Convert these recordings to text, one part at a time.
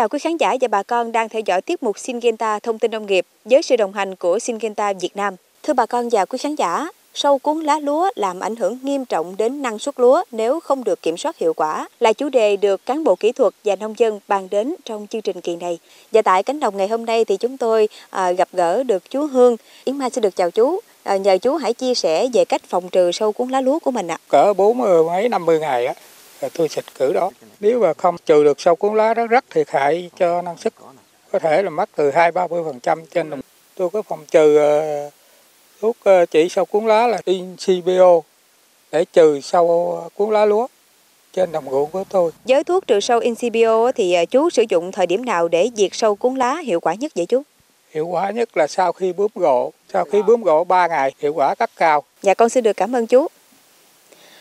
chào quý khán giả và bà con đang theo dõi tiết mục Syngenta thông tin nông nghiệp với sự đồng hành của Syngenta Việt Nam. Thưa bà con và quý khán giả, sâu cuốn lá lúa làm ảnh hưởng nghiêm trọng đến năng suất lúa nếu không được kiểm soát hiệu quả là chủ đề được cán bộ kỹ thuật và nông dân bàn đến trong chương trình kỳ này. Và tại cánh đồng ngày hôm nay thì chúng tôi à, gặp gỡ được chú Hương. Yến Mai xin được chào chú. À, nhờ chú hãy chia sẻ về cách phòng trừ sâu cuốn lá lúa của mình ạ. Cỡ 40 mấy năm mươi ngày á rồi tôi xịt cử đó. Nếu mà không trừ được sâu cuốn lá đó rất thiệt hại cho năng suất. Có thể là mất từ hai ba mươi phần trăm trên đồng. Tôi có phòng trừ uh, thuốc uh, chỉ sâu cuốn lá là Incibio để trừ sâu cuốn lá lúa trên đồng ruộng của tôi. Với thuốc trừ sâu Incibio thì uh, chú sử dụng thời điểm nào để diệt sâu cuốn lá hiệu quả nhất vậy chú? Hiệu quả nhất là sau khi bướm gỗ. Sau khi bướm gỗ 3 ngày, hiệu quả rất cao. Dạ con xin được cảm ơn chú.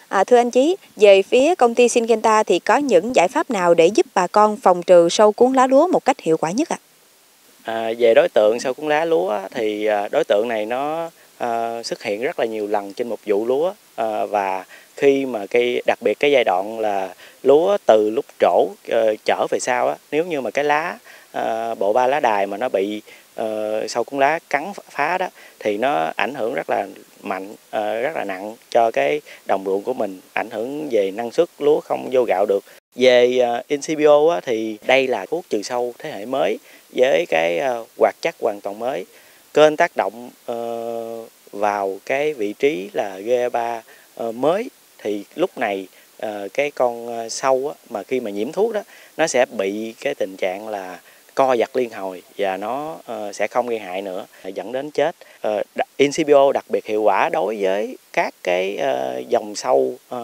À, thưa anh Chí, về phía công ty Syngenta thì có những giải pháp nào để giúp bà con phòng trừ sâu cuốn lá lúa một cách hiệu quả nhất ạ? À? À, về đối tượng sâu cuốn lá lúa thì à, đối tượng này nó à, xuất hiện rất là nhiều lần trên một vụ lúa Ờ, và khi mà cây đặc biệt cái giai đoạn là lúa từ lúc trổ ờ, trở về sau á nếu như mà cái lá ờ, bộ ba lá đài mà nó bị sau sâu cuốn lá cắn phá đó thì nó ảnh hưởng rất là mạnh rất là nặng cho cái đồng ruộng của mình ảnh hưởng về năng suất lúa không vô gạo được. Về uh, á, thì đây là thuốc trừ sâu thế hệ mới với cái hoạt chất hoàn toàn mới kênh tác động uh, vào cái vị trí là GA3 uh, ờ, mới thì lúc này uh, cái con ờ, sâu á, mà khi mà nhiễm thuốc đó nó sẽ bị cái tình trạng là co giật liên hồi và nó uh, sẽ không gây hại nữa dẫn đến chết. Uh, Incibio đặc biệt hiệu quả đối với các cái uh, dòng sâu uh,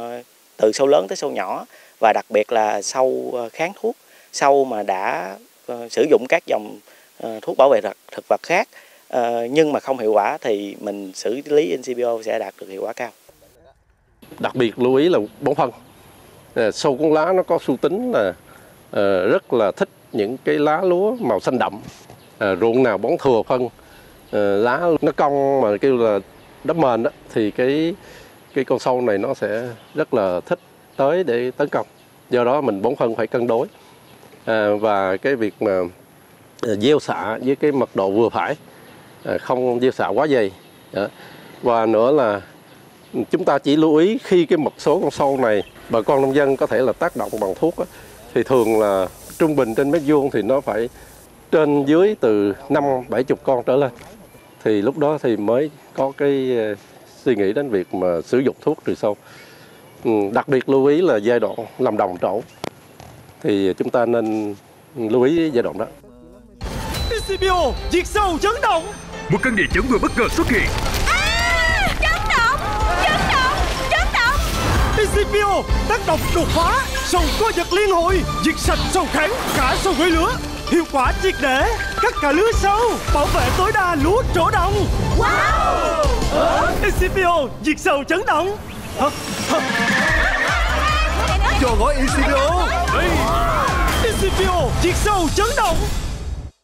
từ sâu lớn tới sâu nhỏ và đặc biệt là sâu uh, kháng thuốc sâu mà đã uh, sử dụng các dòng uh, thuốc bảo vệ thực, thực vật khác uh, Ờ, nhưng mà không hiệu quả thì mình xử lý Incibio sẽ đạt được hiệu quả cao. Đặc biệt lưu ý là bón phân. Ờ, sâu cuốn lá nó có xu tính là ờ, rất là thích những cái lá lúa màu xanh đậm. Ruộng nào bón thừa phân lá nó cong mà kêu là đắp mền đó thì cái cái con sâu này nó sẽ rất là thích tới để tấn công. Do đó mình bón phân phải cân đối. À, và cái việc mà gieo xạ với cái mật độ vừa phải Ờ, không gieo xạ quá dày và nữa là chúng ta chỉ lưu ý khi cái mật số con sâu này bà con nông dân có thể là tác động bằng thuốc thì thường là trung bình trên mét vuông thì nó phải trên dưới từ 5 70 con trở lên. Thì lúc đó thì mới có cái ờ, suy nghĩ đến việc mà sử dụng thuốc trừ sâu. Ừ, đặc biệt lưu ý là giai đoạn làm đồng trổ. Thì chúng ta nên lưu ý giai đoạn đó. DCBO diệt sâu chấn động. Một cơn địa chấn vừa bất ngờ xuất hiện. À, chấn động, chấn động, chấn động. Incibio tác động đột phá sâu co giật liên hồi diệt sạch sâu kháng cả sâu gây lửa hiệu quả triệt để cắt cả lứa sâu bảo vệ tối đa lúa trổ đồng wow Incipio diệt sâu chấn động hả? Hả? cho gói Incipio Incipio diệt sâu chấn động